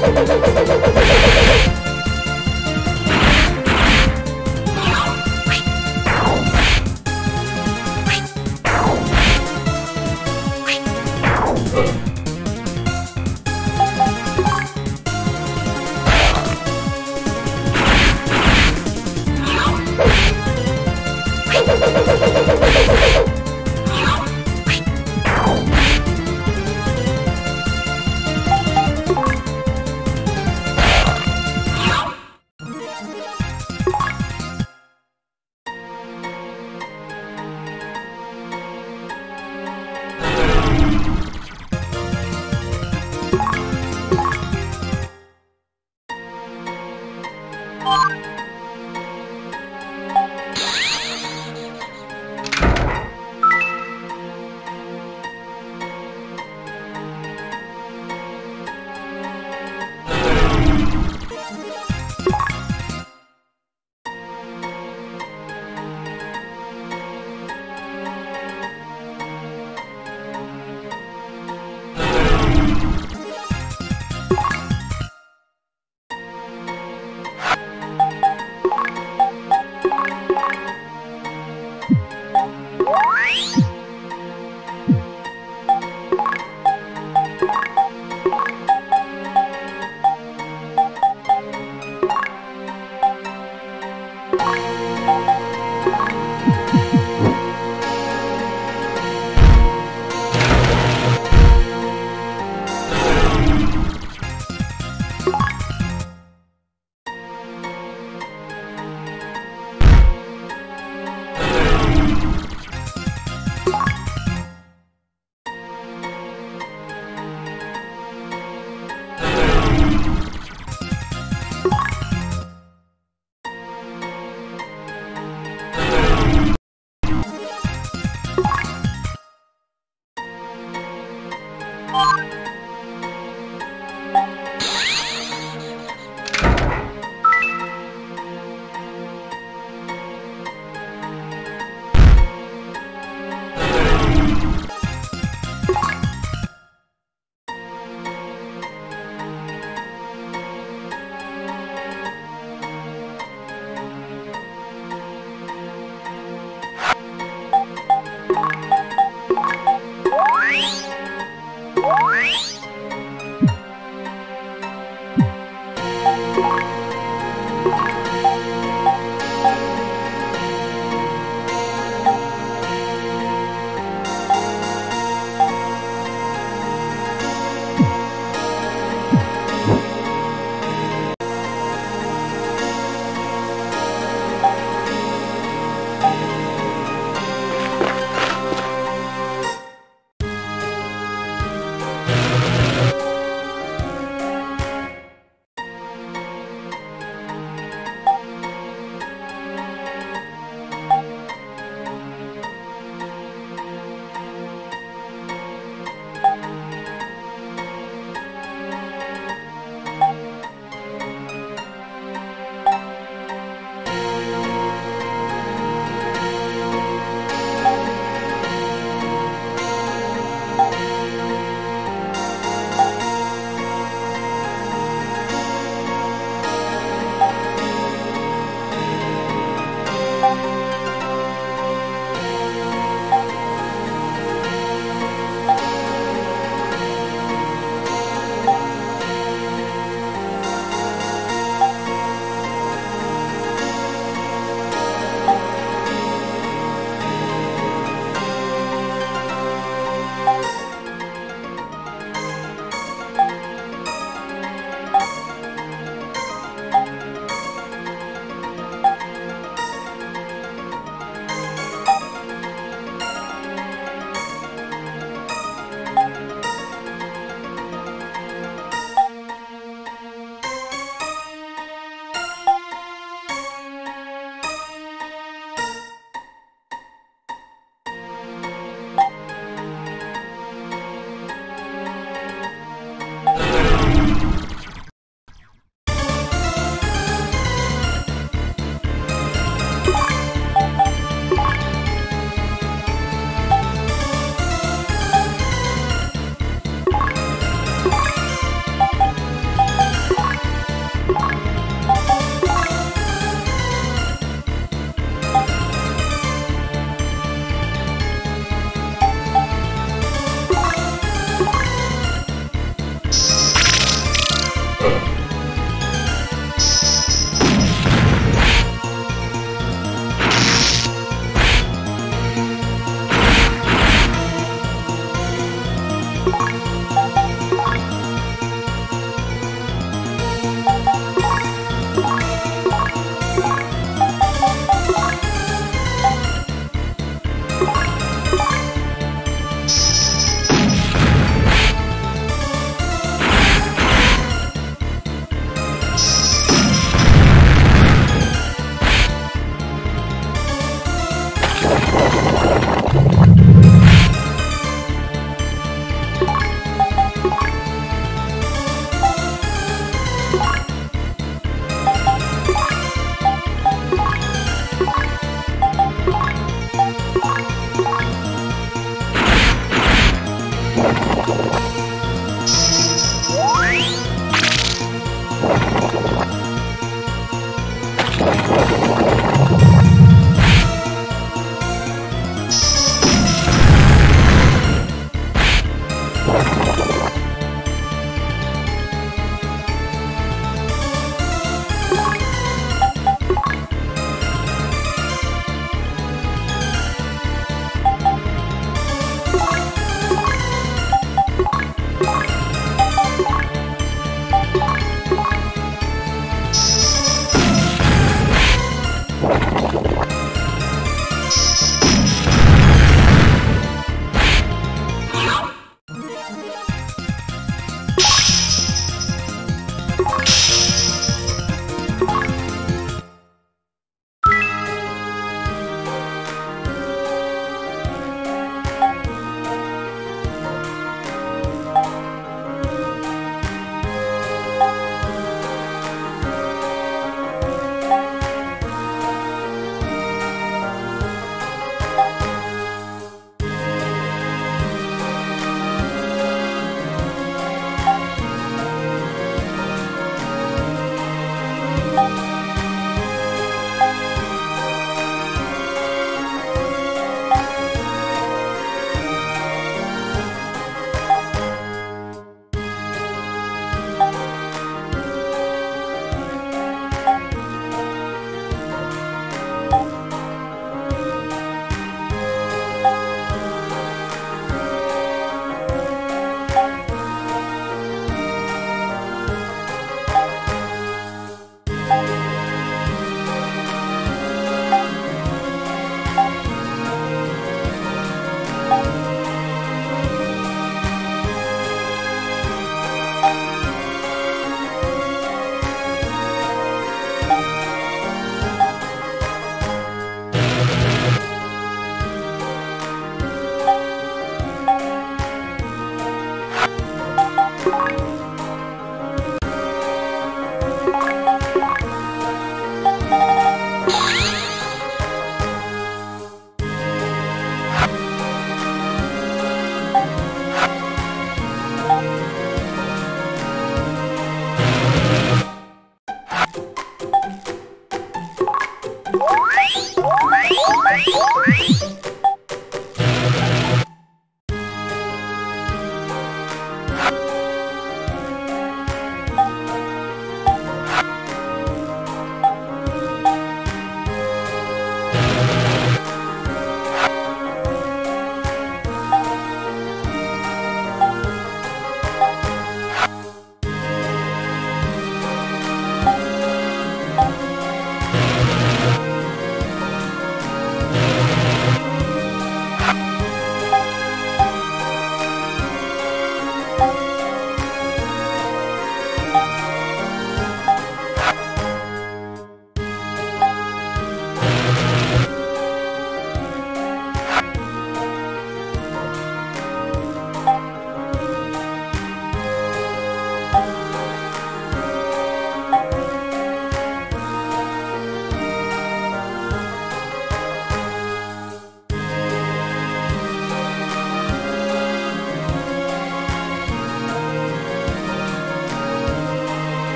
Música